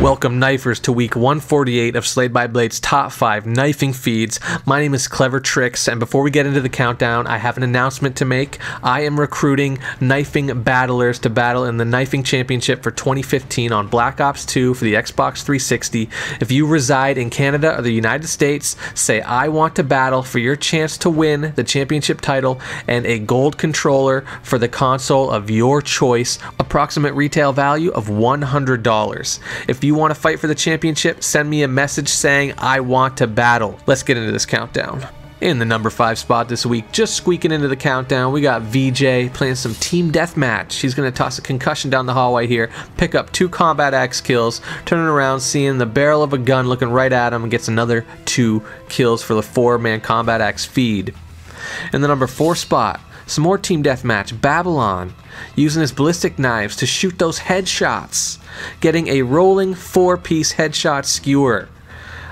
Welcome knifers to week 148 of Slayed by Blade's top 5 knifing feeds. My name is Clever Tricks and before we get into the countdown, I have an announcement to make. I am recruiting knifing battlers to battle in the knifing championship for 2015 on Black Ops 2 for the Xbox 360. If you reside in Canada or the United States, say I want to battle for your chance to win the championship title and a gold controller for the console of your choice. Approximate retail value of $100. If you want to fight for the championship, send me a message saying I want to battle. Let's get into this countdown. In the number 5 spot this week, just squeaking into the countdown, we got VJ playing some team deathmatch. He's going to toss a concussion down the hallway here, pick up two Combat Axe kills, turning around, seeing the barrel of a gun looking right at him, and gets another two kills for the four-man Combat Axe feed. In the number 4 spot, some more team deathmatch, Babylon, using his ballistic knives to shoot those headshots, getting a rolling four-piece headshot skewer.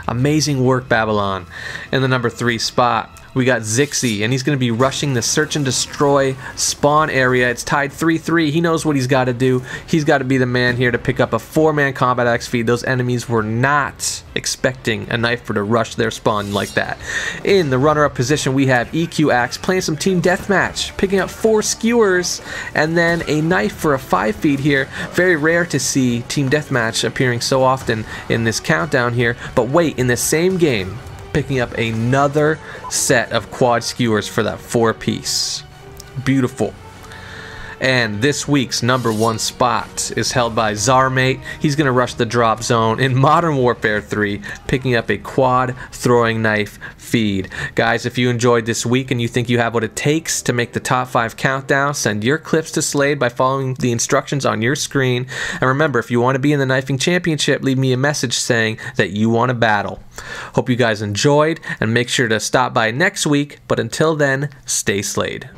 Amazing work, Babylon. In the number three spot, we got Zixey, and he's going to be rushing the search and destroy spawn area. It's tied 3-3. He knows what he's got to do. He's got to be the man here to pick up a four-man Combat Axe feed. Those enemies were not expecting a Knifer to rush their spawn like that. In the runner-up position, we have EQ Axe playing some team deathmatch, picking up four skewers, and then a knife for a five feed here. Very rare to see team deathmatch appearing so often in this countdown here. But wait, in the same game, picking up another set of quad skewers for that four piece. Beautiful. And this week's number one spot is held by Zarmate. He's going to rush the drop zone in Modern Warfare 3, picking up a quad throwing knife feed. Guys, if you enjoyed this week and you think you have what it takes to make the top five countdown, send your clips to Slayed by following the instructions on your screen. And remember, if you want to be in the knifing championship, leave me a message saying that you want to battle. Hope you guys enjoyed and make sure to stop by next week. But until then, stay Slayed.